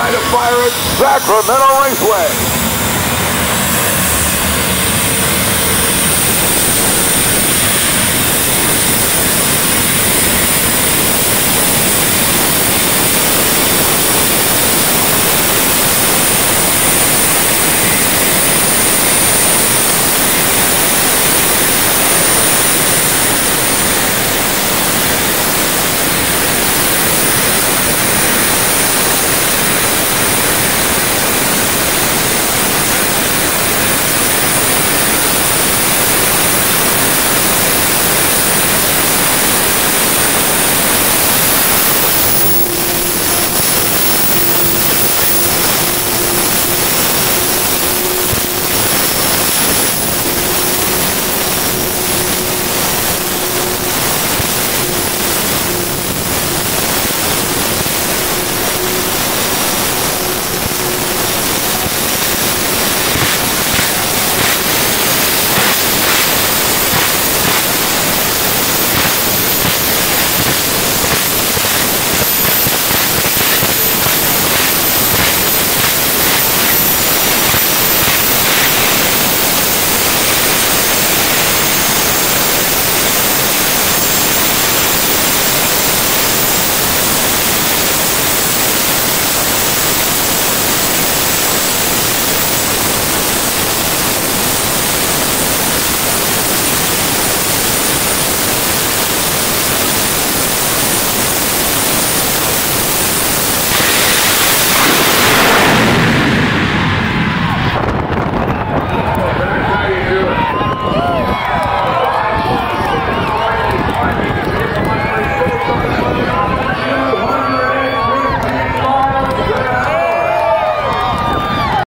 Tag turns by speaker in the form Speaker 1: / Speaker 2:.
Speaker 1: night of fire at Sacramento Raceway.